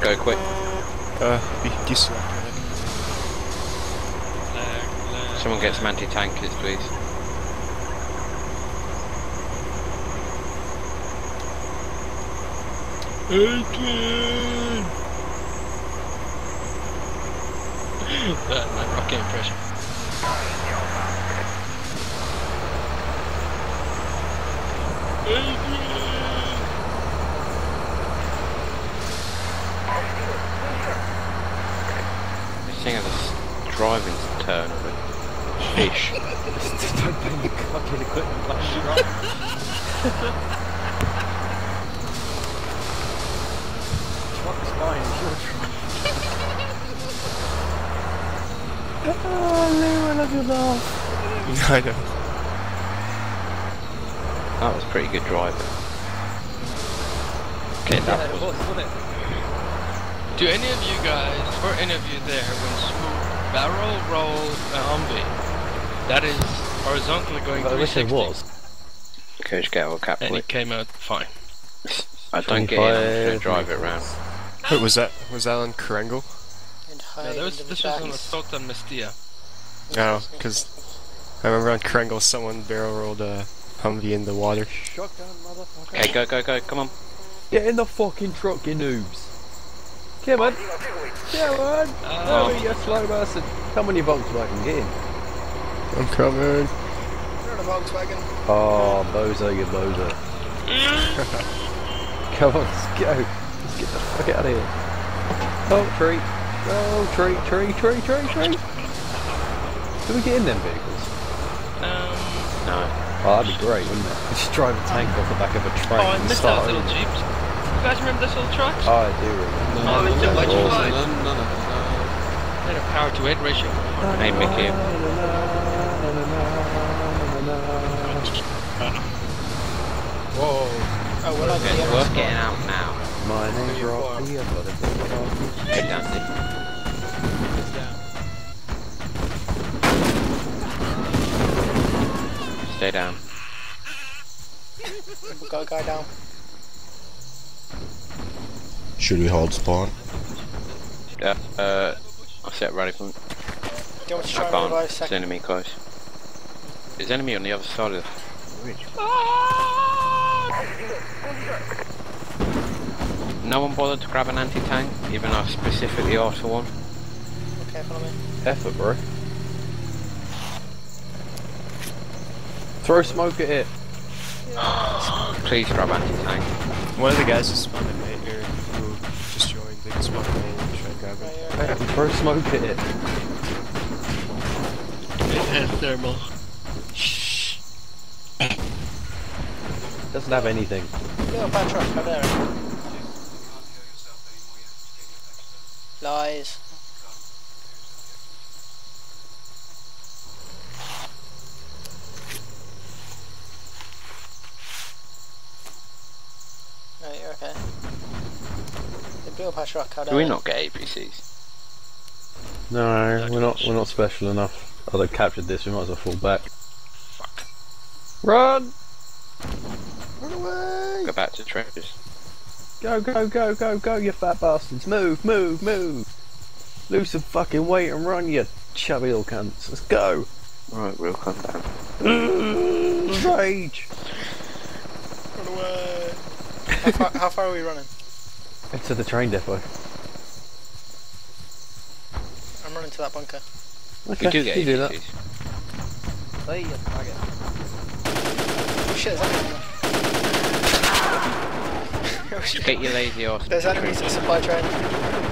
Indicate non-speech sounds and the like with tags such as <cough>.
go quick. Uh, be disrupted. Lag, lag. Someone get some anti-tankers, please. Adrian! that, my rocket impression. Adrian! This thing has a s- driving turn of a fish. Don't bang your fucking equipment like you drop. Truck's fine, it's your truck. oh, Lou, I love your laugh. I know. That was pretty good driving. Okay, Yeah, that it was. was, wasn't it? Do any of you guys, or any of you there, when Swoop barrel roll a Humvee, that is horizontally going I wish it 360, was. Coach get all cap and it came out fine. I don't get it, I'm just gonna drive it round. Wait, was that was that on Korengal? No, hide that was, under the this was on a tracks. Sultan Mestia. No, oh, because I remember on Korengal someone barrel rolled a Humvee in the water. Shotgun, motherfucker. Okay, go, go, go, come on. Get in the fucking truck, you noobs. Come on. Come on. Oh. Oh, you slow bastard. Come on, you Volkswagen, get in. I'm coming. You're in a Volkswagen. Oh, bozo, you bozo. <laughs> Come on, let's go. Let's get the fuck out of here. Oh, tree. Oh, tree, tree, tree, tree, tree. Do we get in them vehicles? Um, No. Oh, that'd be great, wouldn't it? Just drive a tank off the back of a train oh, I and missed start those little over. jeeps. You guys remember those little trucks? Oh, I do remember. Oh, they still let you Awesome. fly. They had a power to weight ratio. Hey, Mickey. Whoa. Oh, we're not Okay, going we're getting out now. My name's Rocky, I've got a big coffee. Head down, Dick. Stay down. We've got a guy down. Should we hold spawn? Yeah, uh, I'll set ready for Do you want me to I try and can't. revive second? enemy close. There's enemy on the other side of the ridge. No one bothered to grab an anti-tank, even though I specifically asked for one. Okay, follow me. Effort, bro. Throw smoke at it. <gasps> Please grab anti-tank. One of the guys who spawned in main or who just joined, they can spawn in main and try and grab Right it. here. Hey, Throw smoke at it. It has <laughs> thermal. Doesn't have anything. Little bad truck over there. Lies. Right, you're okay. The Bill Patch Rock cut Do we not get APCs? No, we're not. We're not special enough. Oh, they captured this. We might as well fall back. Fuck. Run! Run away! Go back to trenches. Go, go, go, go, go! You fat bastards! Move, move, move! Lose some fucking weight and run, you chubby little cunts. Let's go! Right, we'll come down. Mm, rage! Run away. how, far, how far are we running? Into the train depot. I'm running to that bunker. Okay, We do get you do that. APCs. Hey, you faggot. Oh shit, there's enemies. oh, shit. <laughs> Get your lazy ass. There's enemies in the supply train.